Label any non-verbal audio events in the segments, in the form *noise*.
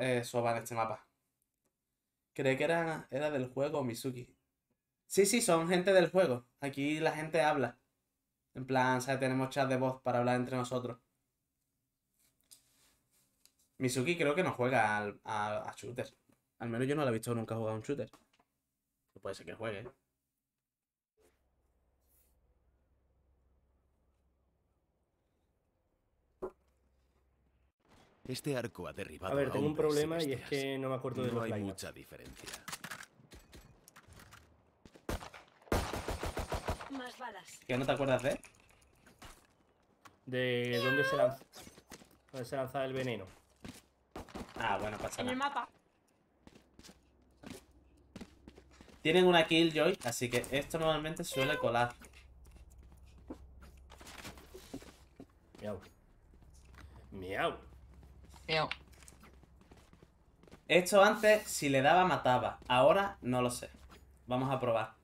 eh, Soba en este mapa. Creí que era, era del juego Mizuki. Sí, sí, son gente del juego. Aquí la gente habla. En plan, ¿sabes? Tenemos chat de voz para hablar entre nosotros. Mizuki creo que no juega al- a, a shooter. Al menos yo no lo he visto nunca jugar a un shooter. Puede ser que juegue. ¿eh? Este arco ha derribado A ver, tengo un problema y es que no me acuerdo de No los hay lineups. mucha diferencia. Más balas. ¿Que no te acuerdas de? De dónde se lanza, dónde se lanza el veneno. Ah, bueno, pasa En el nada. mapa. Tienen una Killjoy, así que esto normalmente suele colar. Miau. Miau. Miau. Esto antes, si le daba, mataba. Ahora, no lo sé. Vamos a probar.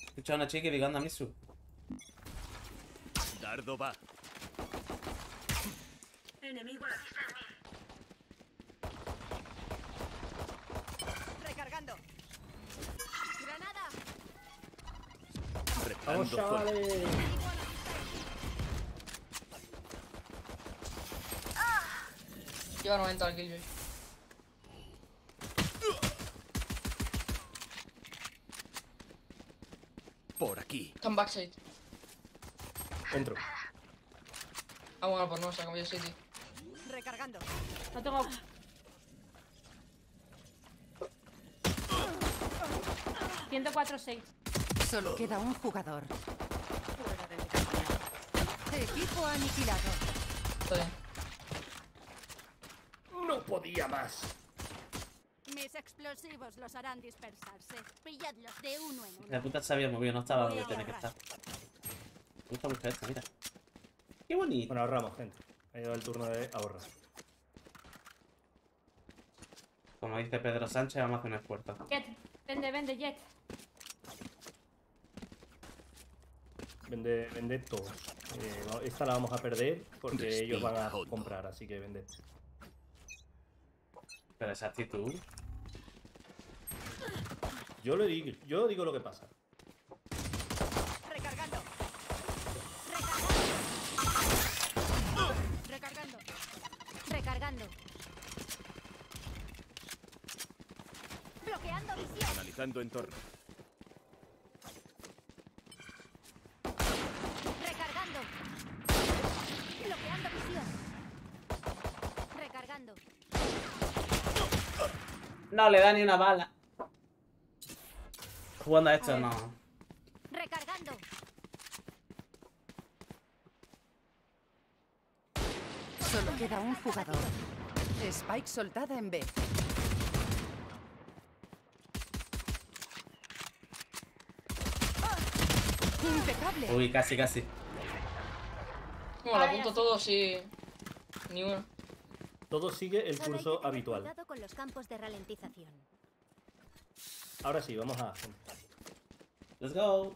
Escucha a una chica y digo, anda, Misu. Dardo va. Enemigo a la vista. Recargando. Granada. Vamos, Reparando chavales. Lleva 90 al Killjoy. Por aquí. En backside. Entro. Ah, bueno, pues no, se ha cambiado de sitio. Recargando. No tengo. ...104-6. Solo queda un jugador. Equipo aniquilado. Está bien. No podía más. Mis explosivos los harán dispersarse. Pilladlos de uno en La uno. puta sabía muy bien, no estaba donde tenía que estar. Me gusta mucho esta, mira. Qué bonito. Bueno, ahorramos, gente. Ha llegado el turno de ahorrar. Como dice Pedro Sánchez, vamos a hacer un esfuerzo. Jet. Vende, vende, Jet. Vende, vende todo. Eh, esta la vamos a perder porque ellos van a comprar, así que vende. Pero esa actitud. Yo le digo, yo digo lo que pasa. Recargando. Recargando. Recargando. Recargando. Bloqueando visión. Analizando entorno. Recargando. Bloqueando visión. Recargando. No le da ni una bala. Jugando a esto, no. Recargando. Solo queda un jugador. Spike soltada en B. Impecable. Uy, casi, casi. Como la Vaya. apunto todo así. Ni uno. Todo sigue el curso habitual. Con los campos de ralentización. Ahora sí, vamos a. Let's go.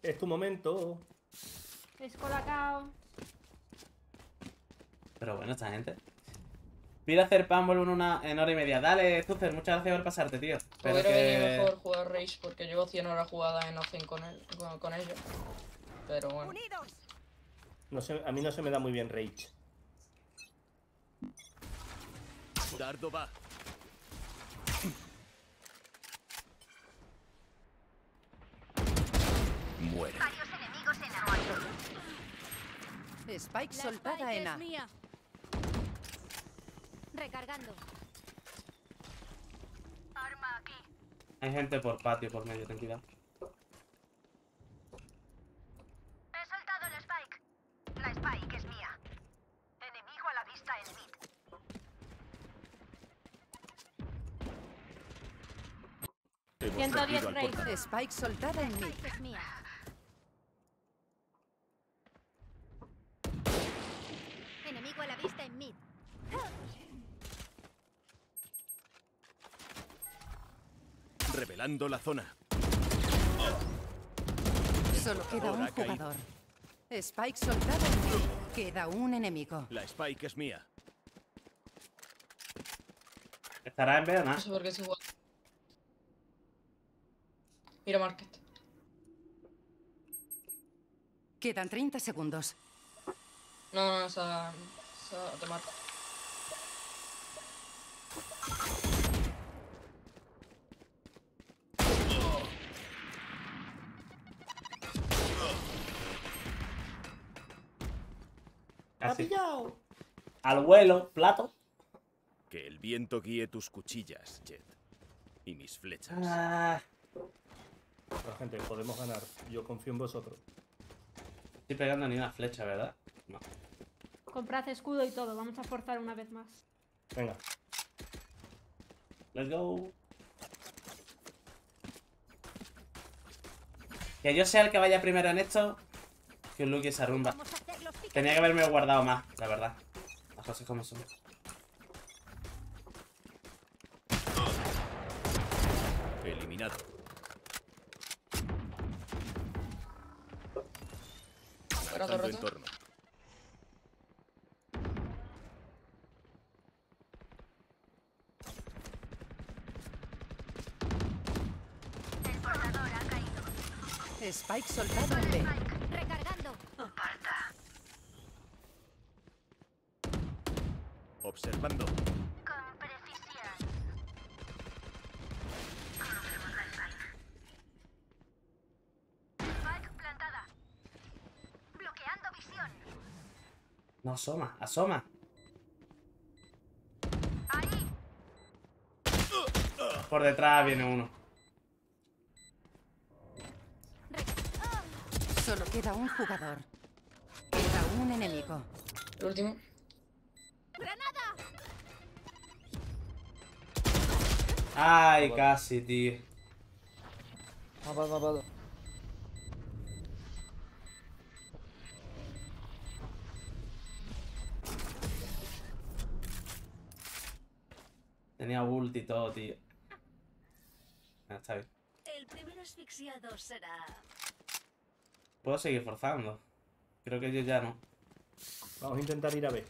Es tu momento. Es colacao. Pero bueno, esta gente. Pide hacer Pumble en una en hora y media. Dale, Zuzer, muchas gracias por pasarte, tío. Espero Hubiera venido que... mejor jugar Rage porque llevo 100 horas jugadas en Ozen con, él, con, con ellos. Pero bueno. Unidos. No sé, a mí no se me da muy bien Rage. Dardo va. Muere. Spike soltada en A. Recargando. Arma aquí. Hay gente por patio, por medio, ten cuidado. He soltado el Spike. La Spike es mía. Enemigo a la vista en mid. Hemos 110 perdido al Rey. portero. Spike soltada en mid. es mía. Enemigo a la vista en mid. Revelando la zona. Solo queda Ahora un jugador. Spike soltada en mid. Queda un enemigo. La Spike es mía. ¿Estará en B No no? sé por qué estoy Market. Quedan 30 segundos. No, no, esa. esa te marca. Casi. Al vuelo, plato. Que el viento guíe tus cuchillas, Jet. Y mis flechas. Ah, Bueno, gente, podemos ganar. Yo confío en vosotros. estoy pegando ni una flecha, ¿verdad? No. Comprad escudo y todo. Vamos a forzar una vez más. Venga. Let's go. Que yo sea el que vaya primero en esto. Que un Lucky se rumba. Vamos a hacer los piques. Tenía que haberme guardado más, la verdad. Las cosas como son. Eliminado. Roto, Marcando roto. entorno. El portador ha caído. Spike soltado en B. Recargando. Observando. Con precisión. Spike plantada. Bloqueando visión. No asoma, asoma. Ahí. Por detrás viene uno. Solo queda un jugador. Queda un enemigo. El último. Ay, casi, tío. Tenía ult y todo, tío. Ah, está bien. El primer asfixiado será. Puedo seguir forzando. Creo que yo ya no. Vamos a intentar ir a B.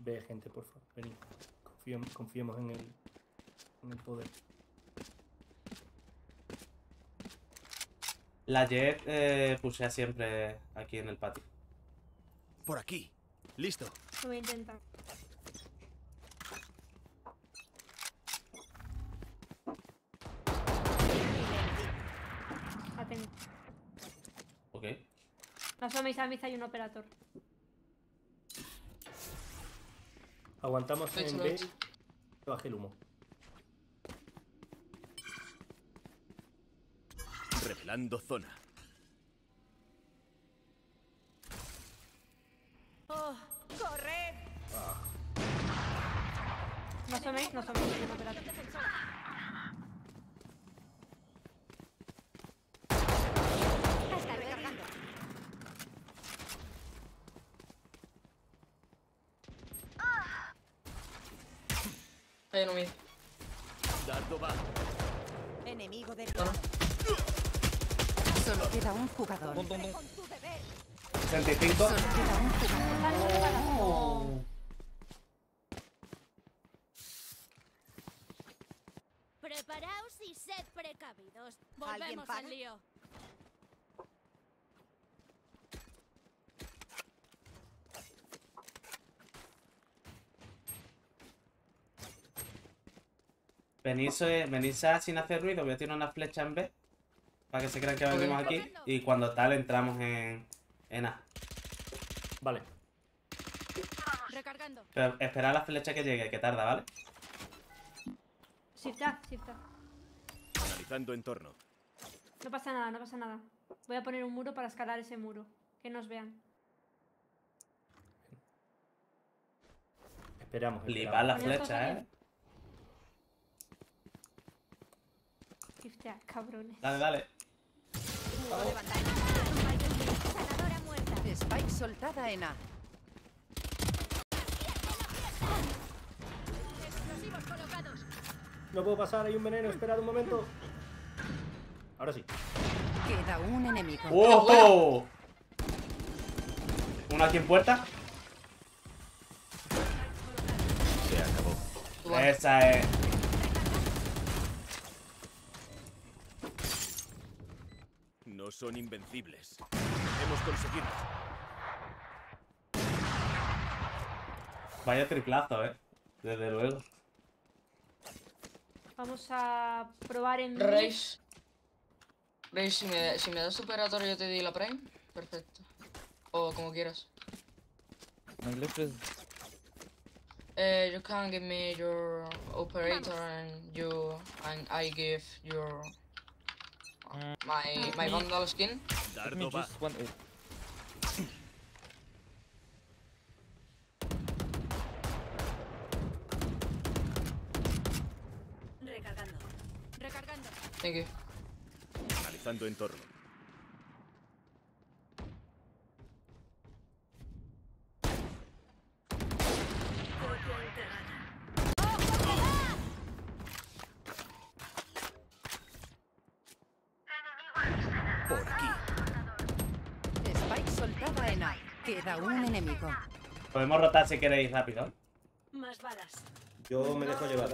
B, gente, por favor. Venid. Confiem- confiemos en el, en el poder. La Jet eh, pusea siempre aquí en el patio. Por aquí. Listo. Lo voy a intentar. La tengo. Ok. No asoméis a mí, hay un operator. Aguantamos en B. Baje el humo. Revelando zona. ¡Corred! No asoméis, no asoméis, hay un operator. Está recargando. Hay uno mid. Dardo va. Enemigo de No, no. Solo queda un jugador. Con tu deber. 65. Solo queda un jugador. Oh. Preparaos y sed precavidos. ¿Alguien Volvemos al lío. Venís, eh, venís a sin hacer ruido. Voy a tirar una flecha en B. Para que se crean que venimos aquí. Y cuando tal entramos en, en A. Vale. Recargando. Pero esperad la flecha que llegue, que tarda, ¿vale? Shiftad, shiftad. Analizando entorno. No pasa nada, no pasa nada. Voy a poner un muro para escalar ese muro. Que nos vean. Esperamos. Flipar la flecha, ¿eh? Shiftea, cabrones. Dale, dale. Muerta. Spike soltada en A. Explosivos colocados. No puedo pasar, hay un veneno. Esperad un momento. Ahora sí. Queda un enemigo. ¡Ojo! Uno aquí en puerta. one. Esa es. No son invencibles. Hemos conseguido. Vaya triplazo, eh. Desde luego. Vamos a probar en. Reis. Reis, si me, si me das operator yo te di la prime. Perfecto. O como quieras. Please. Eh, you can give me your operator and you and I give your. My my vandal skin. Give me just one. Recargando. Recargando. Thank you. Analizando entorno. Enemigo. Podemos rotar si queréis rápido. Más balas. Yo me dejo llevar.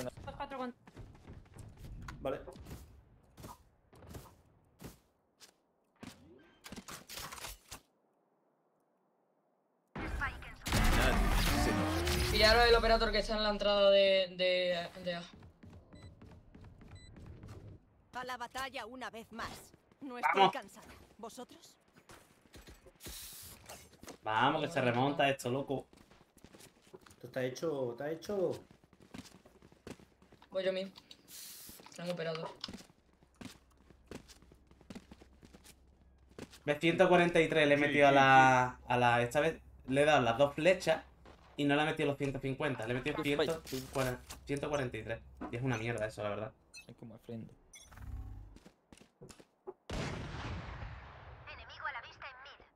Vale. Pillaros el operator que está en la entrada de, de, de A. A la batalla una vez más. No estoy Vamos. cansada. ¿Vosotros? Vamos, que se remonta esto, loco. Esto está hecho, está hecho. Voy yo mismo. Tengo operador. Ves 143 le he Sí, metido a sí, la, a la. Esta vez le he dado las dos flechas y no le he metido los 150. Le he metido Spike, 100 please. 143. Y es una mierda eso, la verdad. Thank you, my friend. Enemigo a la vista en mid.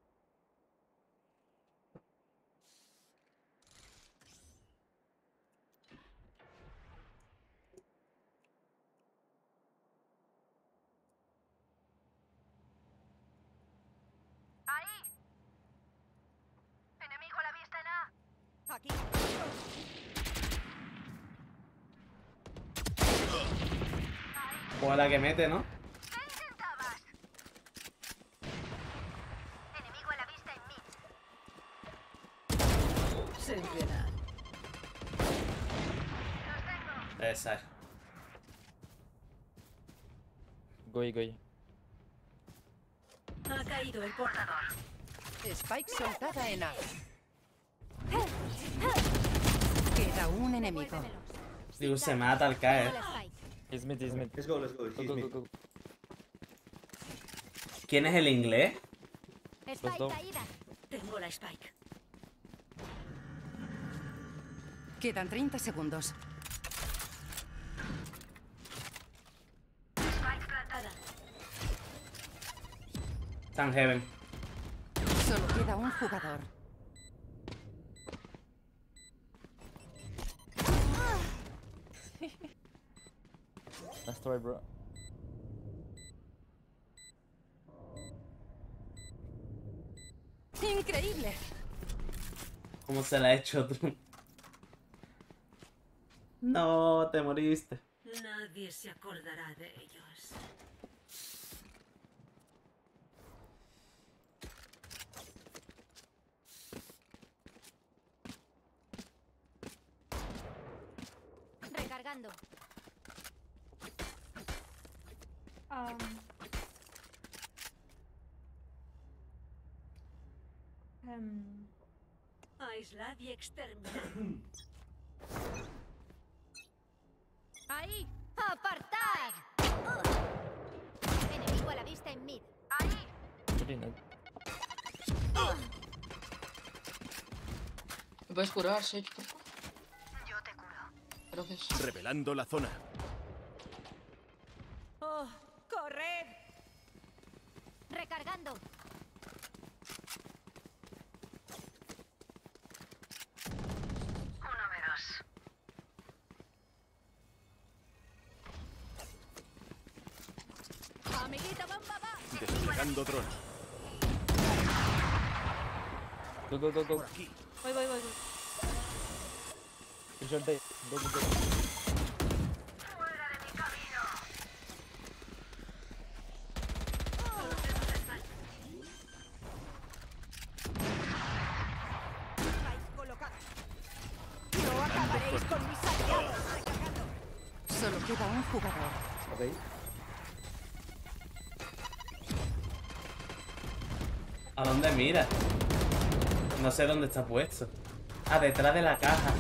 Ahí. Enemigo a la vista en A. Aquí. Pues la que mete, ¿no? Esa es. Goy, goy. Ha caído el portador. Spike soltada en A. Queda un enemigo. Digo, se mata al caer. He's mid, he's mid. Let's go, let's go. He's go, mid. go, go. ¿Quién es el inglés? Dos. Tengo la Spike. Quedan 30 segundos. Spike plantada. San Heaven. Solo queda un jugador. Try, bro. ¡Increíble! ¿Cómo se la ha hecho tú? No, te moriste. Nadie se acordará de ellos. Aislad y exterminad. *clears throat* Ahí. Apartad. Enemigo a la vista en mid. Ahí. ¿Me puedes curar, Sage, por favor? Yo te curo. Gracias. Revelando la zona. ¡Oh! ¡Corred! Recargando. Uno menos. ¡Amiguita, bomba, va! Desplegando dron. Go, go, go, go. Por aquí. voy, voy, voy. voy. He's your day. Go, go, go. No sé dónde está puesto. Ah, detrás de la caja.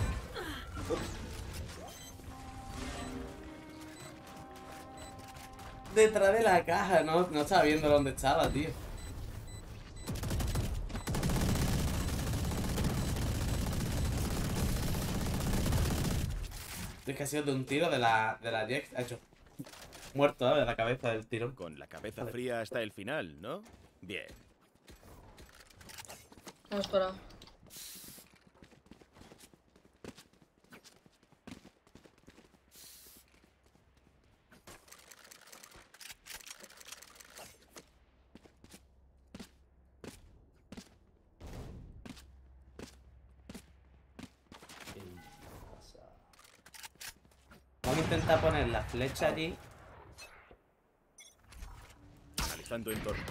Detrás de la caja, no, no estaba viendo dónde estaba, tío. Es que ha sido de un tiro de la, de la Jax. Ha hecho. Muerto, ¿eh? De la cabeza del tiro. Con la cabeza fría hasta el final, ¿no? Bien. Vamos para. Vamos a intentar poner la flecha allí. Analizando entorno.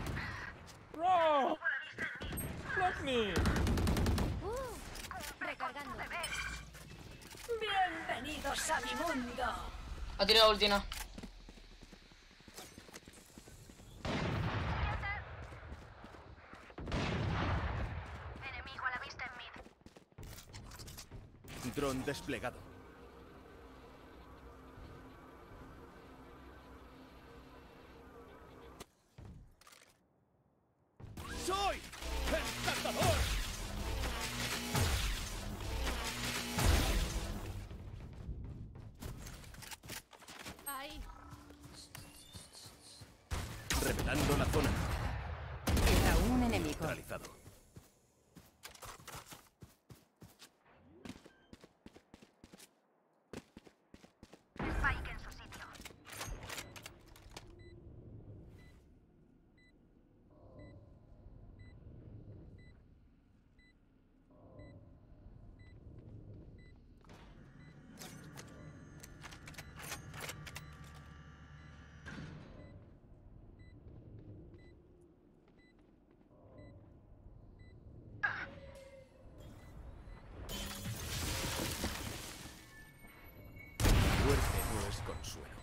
Bro! Block me! Recargando. Bienvenidos a mi mundo. Ha tirado ultina. Enemigo a la vista en mid. Dron desplegado. Revelando la zona. Queda un enemigo. Neutralizado. Spike en su sitio. Muerte no es consuelo.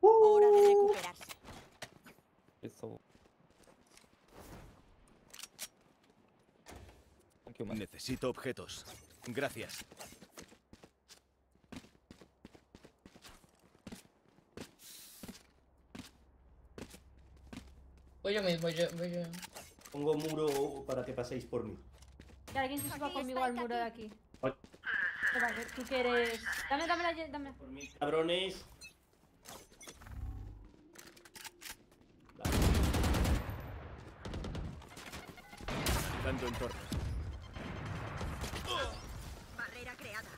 Hora de recuperarse. It's so... Man. Necesito objetos. Gracias. Voy yo mismo, yo, voy yo. Pongo muro para que paséis por mí. Que alguien se suba conmigo al muro de aquí. Ay. Espera, que tú quieres. Dame, dame la. Dame. Por mí, cabrones. Analizando entorno. Barrera creada.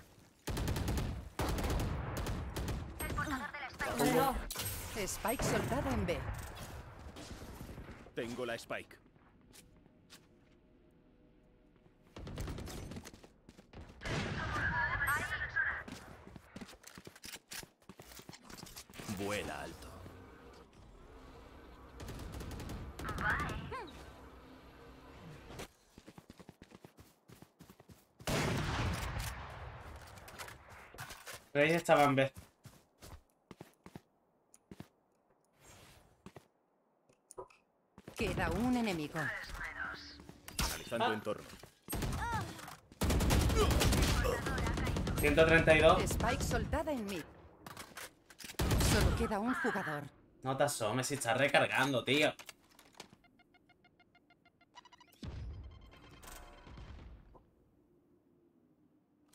El portador de la Spike. Vale, no. Spike soltada en B. Tengo la spike. Vuela alto. Pero ahí estaba en B. Un enemigo. Analizando Ah. entorno. 132. Spike soltada en mid. Solo queda un jugador. No te asomes si está recargando, tío.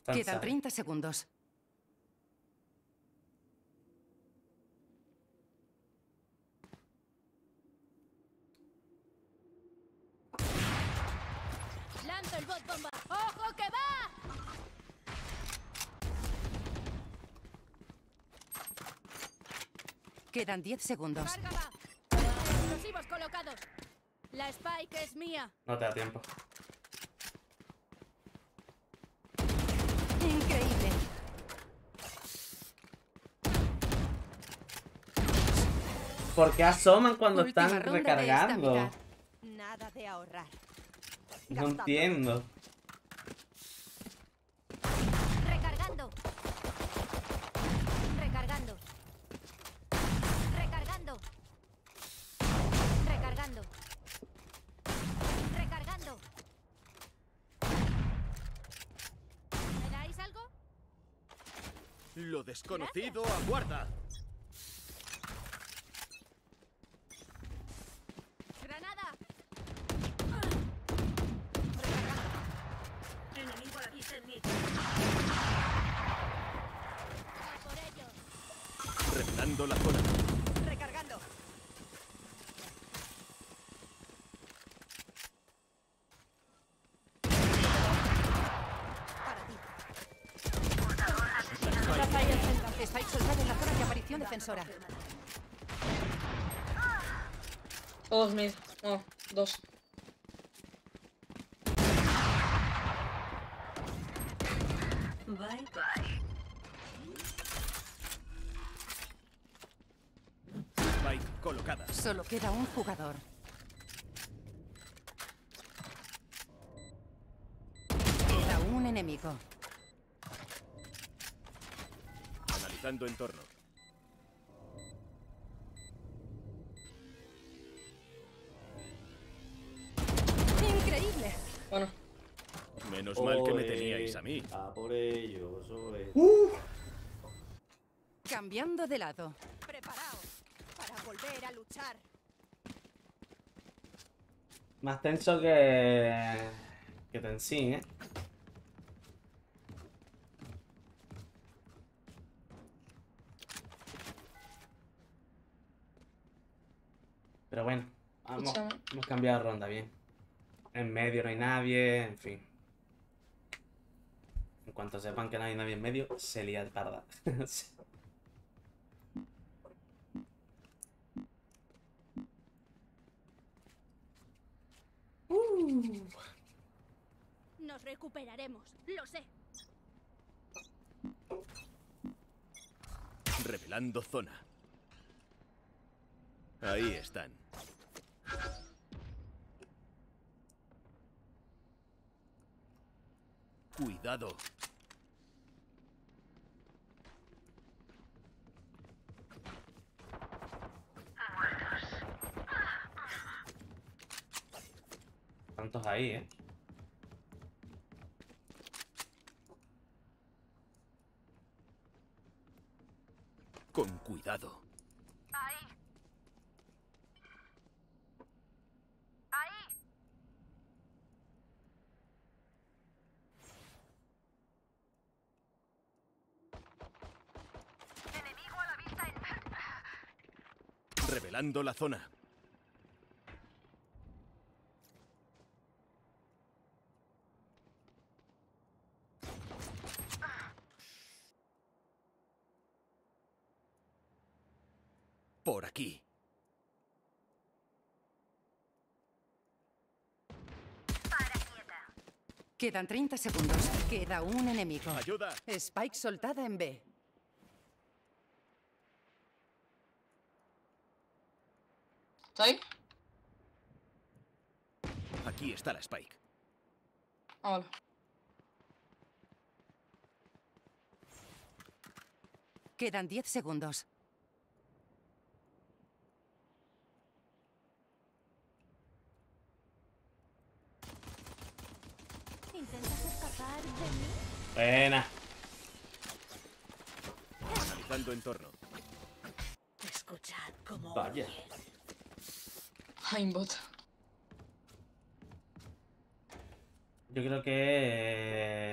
Quedan sad. 30 segundos. el bot bomba. ¡Ojo que va! Quedan 10 segundos. Explosivos colocados. La Spike es mía. No te da tiempo. Increíble. ¿Por qué asoman cuando Última están recargando? Nada de ahorrar. No Gastando. entiendo. Recargando. Recargando. Recargando. Recargando. Recargando. ¿Me dais algo? Lo desconocido aguarda. Granada. Enemigo a la vista en mí. Voy por ellos. Revelando la zona. Recargando. Para ti. Estás ahí al centro. Spike soldado en la defensora. Todos mid. No, dos. Bye bye. Spike colocada. Solo queda un jugador. Queda un enemigo. Analizando entorno. A mí. A por ellos, oe. Cambiando de lado. Preparaos para volver a luchar. Más tenso que. que Tenzin, ¿eh? Pero bueno, vamos, hemos cambiado de ronda bien. En medio no hay nadie, en fin. Cuanto sepan que no hay nadie en medio, se lía el parda. Sí. *laughs* Nos recuperaremos. Lo sé. Revelando zona. Ahí están. Cuidado. Tantos ahí, ¿eh? Con cuidado. Ahí. Ahí. Enemigo a la vista la zona. Por aquí. Para quieta. Quedan 30 segundos. Queda un enemigo. Ayuda. Spike soltada en B. ¿está ahí? Aquí está la Spike. Ah, vale. Quedan 10 segundos. ¿Intentas escapar de mí? Buena. Analizando entorno. Escuchad cómo Vaya. Aimbot. Yo creo que.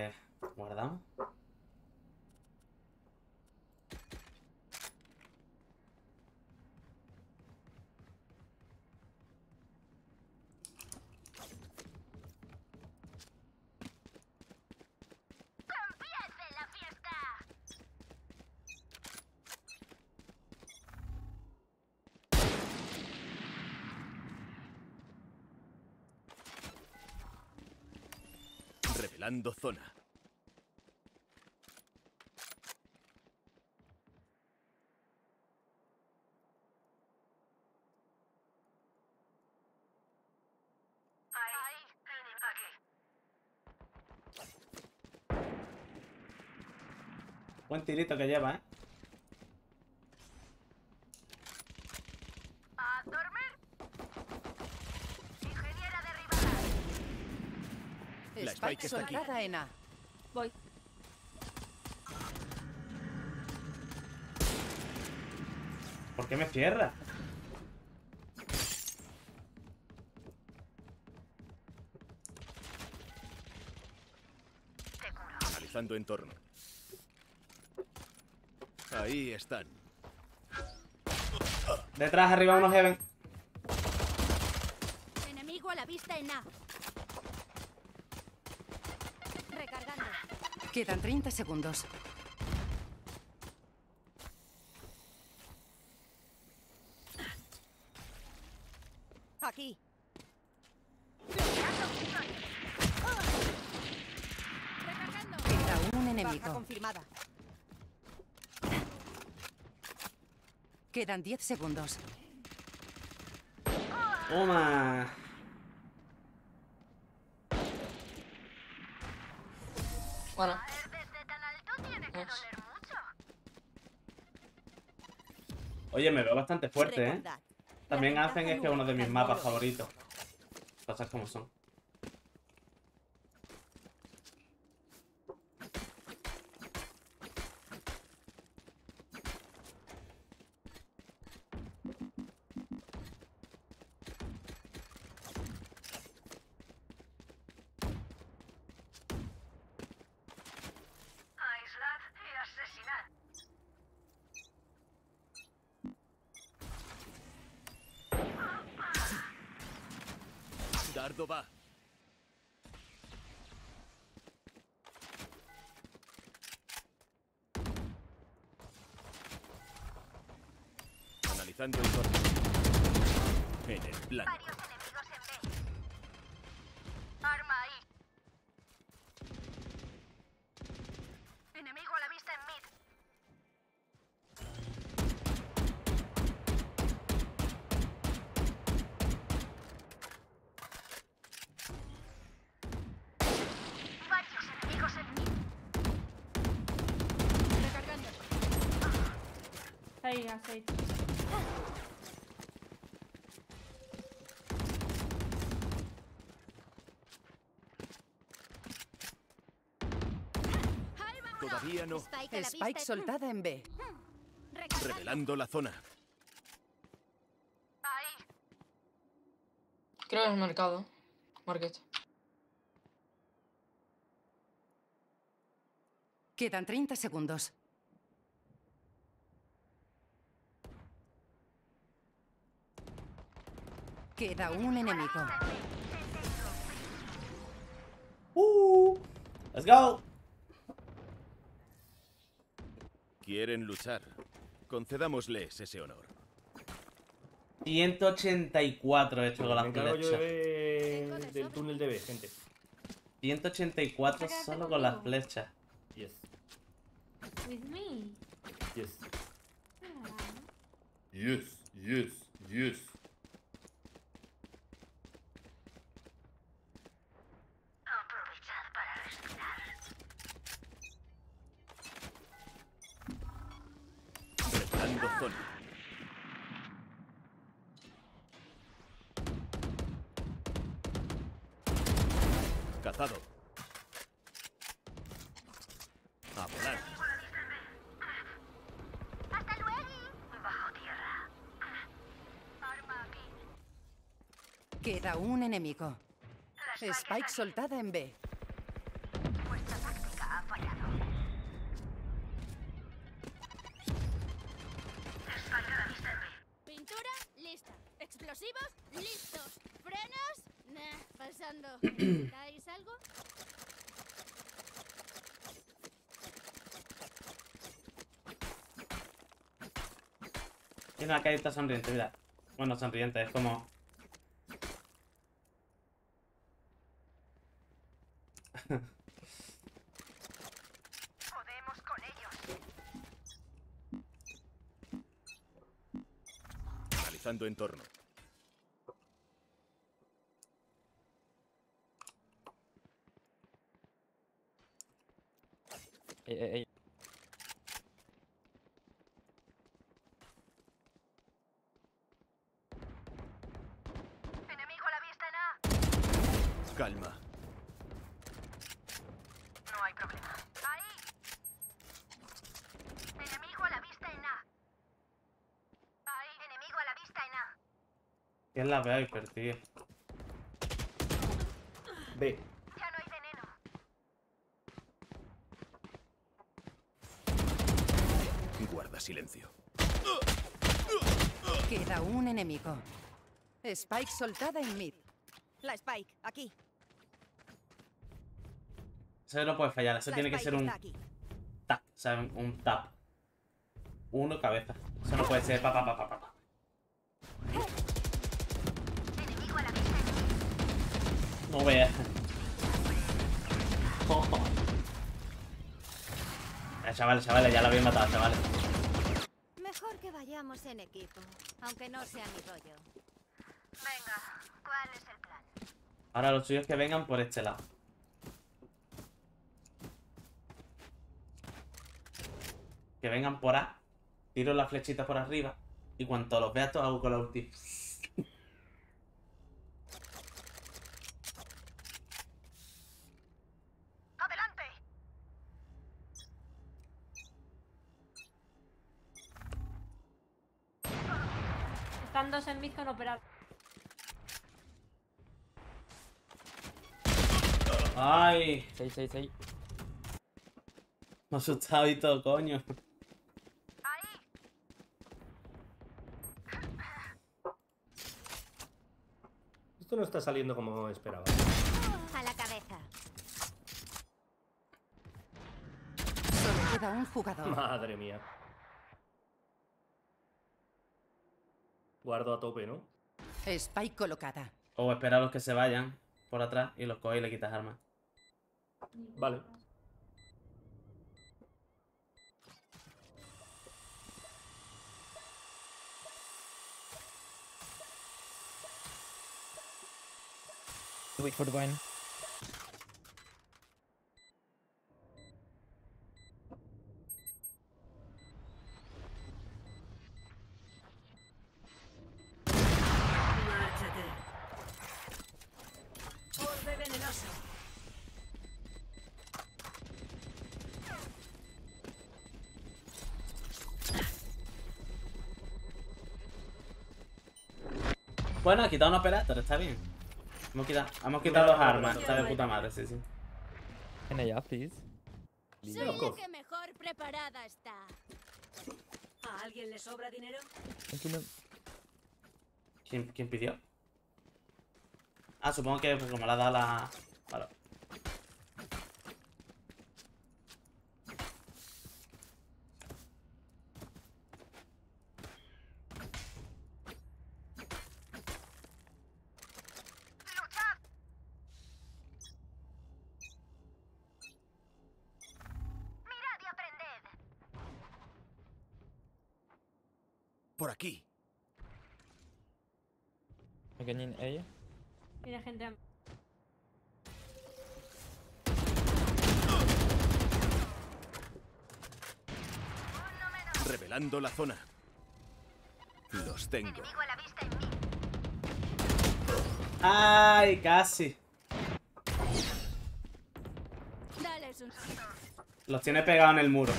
eh, Guardamos. Revelando zona. Buen tirito que lleva, ¿eh? Spike está aquí. soltada en A. Voy. ¿Por qué me cierra? Analizando entorno. Ahí están. Detrás, arriba, unos heaven. Enemigo a la vista en A. Recargando. Quedan 30 segundos. Aquí. Queda un Baja enemigo. confirmada. Quedan 10 segundos. Toma. Bueno, Caer desde tan alto tiene que Yes. doler mucho. Oye, me veo bastante fuerte, ¿eh? También hacen es que uno de mis mapas favoritos. Cosas como son. Aislar y asesinar. Dardo va. Analizando entorno. En el plano. Varios enemigos en B. Arma ahí. Enemigo a la vista en mid. Varios enemigos en mid. Recargando. Aceite. Todavía no. Spike soltada en B. Recargando. Revelando la zona. Ahí. creo que es mercado. Market. Quedan 30 segundos. Queda un enemigo. Uh, let's go. Quieren luchar. Concedámosles ese honor. 184 he hecho con las encargo yo de flechas. De del túnel de B, gente. 184 Quédate solo con las flechas. Yes, With me. yes. Yes, yes, yes. Cazado. A volar. ¡Hasta luego! Bajo tierra. Arma aquí. Queda un enemigo. Spike soltada en B. Vuestra táctica ha fallado. Spike a la vista en B. Pintura, lista. Explosivos, listos. ¿Frenos? Nah, pasando. ¿Necesitáis algo? Tiene una carita sonriente, mira. Bueno, sonriente, es como. Podemos con ellos. Analizando entorno. Ey, ey, ey. Calma. No hay problema. Ahí. Enemigo a la vista en A. Ahí. Enemigo a la vista en A. ¿Quién la Viper, tío? B. Ya no hay veneno. Guarda silencio. Queda un enemigo. Spike soltada en mid. La Spike, aquí. Eso no puede fallar, eso La tiene que ser un aquí. tap, o sea, un, un tap. Uno cabeza. Eso no puede ser pa pa pa pa pa. No veas. *laughs* Ya, chavales, chavales, ya la habéis matado, chavales. Mejor que vayamos en equipo, aunque no sea mi rollo. Venga, ¿cuál es el plan? Ahora los suyos que vengan por este lado. Que vengan por A. Tiro la flechita por arriba. Y cuando los vea todos hago con la ulti. ¡Adelante! Están operar. ¡Ay! 6, 6, 6. Me asustado y todo, coño. Ahí. Esto no está saliendo como esperaba. A la cabeza. Solo queda un jugador. Madre mía. Guardo a tope, ¿no? Spike colocada. O espera a los que se vayan por atrás y los coges y le quitas armas. Vale. Wait for the vine. Bueno, ha quitado un operator, está bien. Hemos quitado, hemos quitado dos armas, está de puta madre, sí, sí. I have, please? Soy la que mejor preparada está. ¿A alguien le sobra dinero? ¿Quién, quién pidió? Ah, supongo que pues, como le ha dado la... Vale. ¡Luchad! Mirad y aprended. Por aquí. Again in A. Tiene gente a... La zona. Los tengo. ¡Ay, casi! Los tiene pegados en el muro.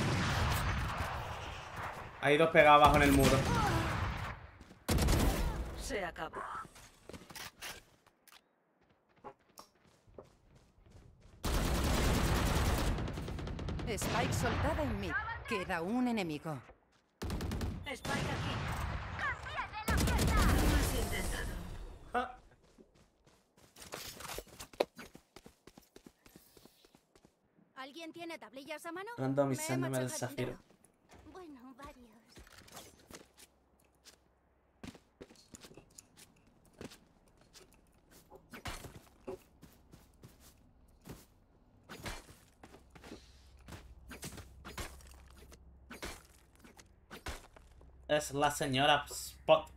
Hay dos pegados abajo en el muro. Se acabó. Spike soltada en mid. Queda un enemigo. Spike aquí. ¡Campeón de la fiesta! Has intentado. Ah, ¿Alguien tiene tablillas a mano? Randomizándome el zafiro. Bueno, varios. Es la señora Spot.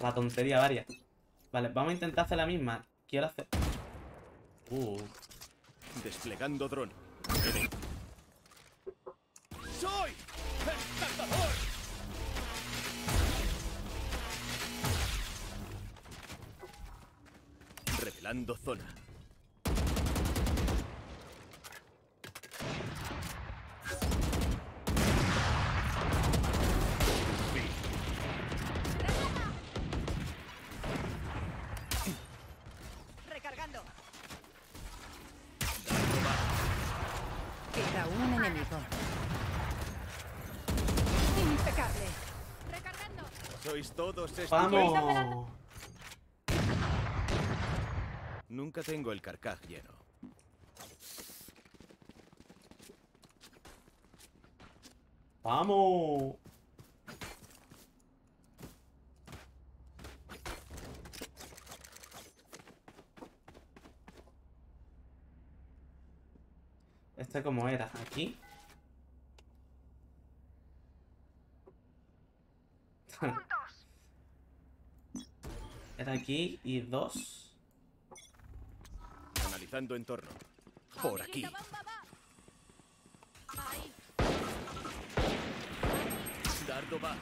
La tontería varia. Vale, vamos a intentar hacer la misma. Quiero hacer... Uh. Desplegando dron. ¡Soy el! Revelando zona. Sois todos estos. ¡Vamos! Nunca tengo el carcaj lleno. ¡Vamos! Este como era, aquí. Era aquí y dos. Analizando entorno. Por aquí. Dardo va.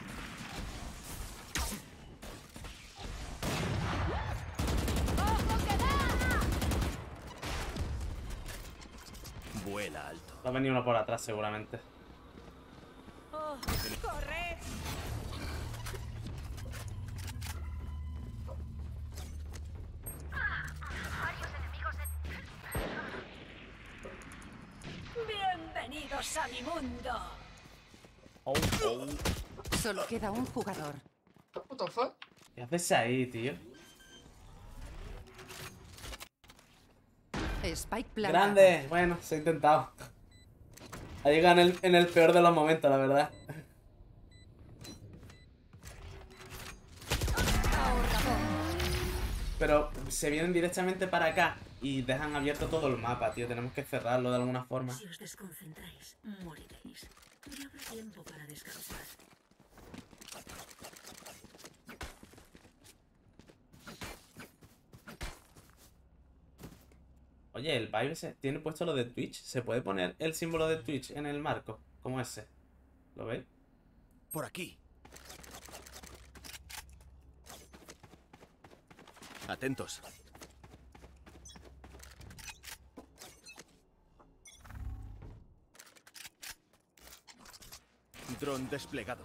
Vuela alto. Va a venir uno por atrás seguramente. Oh, ¡Corre! Solo queda un jugador. What the fuck? ¿Qué haces ahí, tío? Spike plantado. Grande. Bueno, se ha intentado. Ha llegado en el, en el peor de los momentos, la verdad. Pero se vienen directamente para acá y dejan abierto todo el mapa, tío. Tenemos que cerrarlo de alguna forma. Si os desconcentráis, moriréis. Y habrá tiempo para descansar. Oye, el Vibe ese tiene puesto lo de Twitch. ¿Se puede poner el símbolo de Twitch en el marco? Como ese. ¿Lo veis? Por aquí. Atentos. Dron desplegado.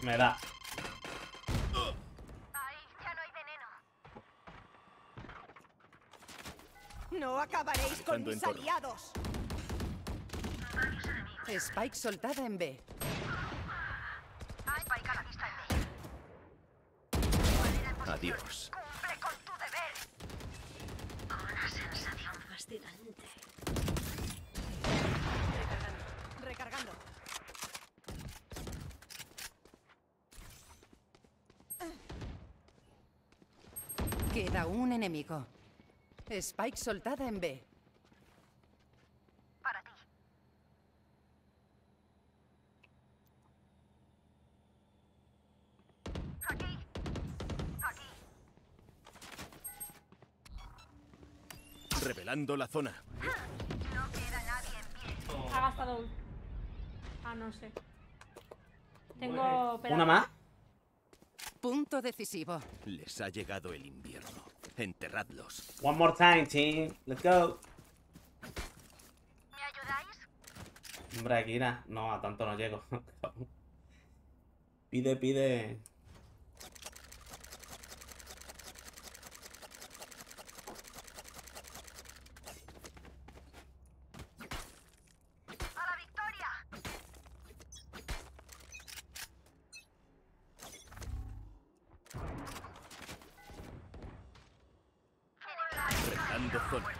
Me da. Ahí, ya no hay veneno. No acabaréis con mis aliados. Spike soltada en B. Hay Spike a la vista en mí. ¿Cuál era el posible? Adiós. Cumple con tu deber. Una sensación fascinante. Recargando. Queda un enemigo. Spike soltada en B. Para ti. Aquí. Aquí. Revelando la zona. No queda nadie en pie. Ha gastado ult. Ah, no sé. Tengo. ¿Una más? Punto decisivo. Les ha llegado el invierno. Enterradlos. One more time, team. Let's go. ¿Me ayudáis? Hombre, Akira. No, a tanto no llego. *laughs* pide, pide. ¡A la victoria! Revelando zona.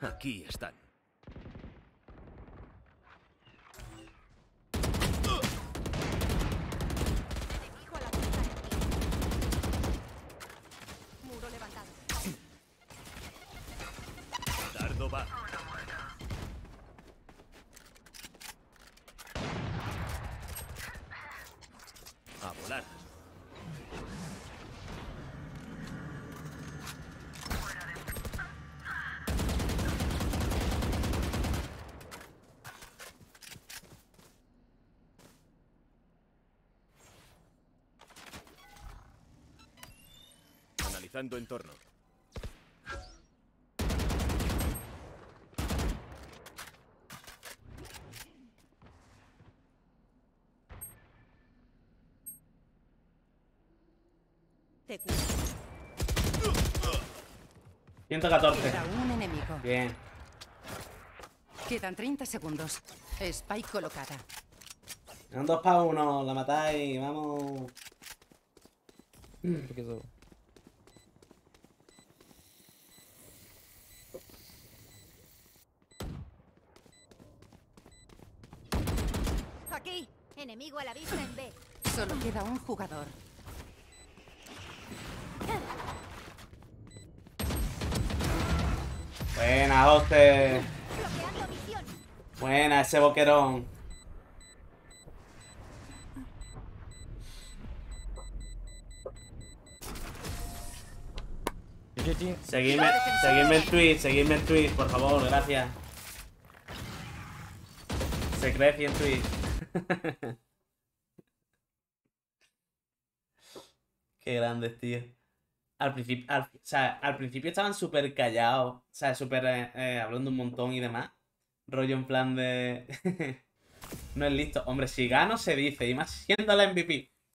Aquí están. Enemigo a la vista en B. Muro levantado. Dardo va. A volar. Analizando entorno. Te cuido. 114. Queda un enemigo. Bien. Quedan 30 segundos. Spike colocada. Un 2 para 1, la matáis, vamos. Quedó. Aquí. Enemigo a la vista en B. Un jugador. Buena, Hoste. Buena, ese boquerón. Seguidme, seguidme en Twitch, seguidme en Twitch, por favor, gracias. Se crece en Twitch. *laughs* Qué grandes, tío. Al principio, al, o sea, al principio estaban súper callados, o sea, súper eh, eh, hablando un montón y demás. Rollo en plan de... *laughs* no es listo. Hombre, si gano se dice, y más siendo la MVP.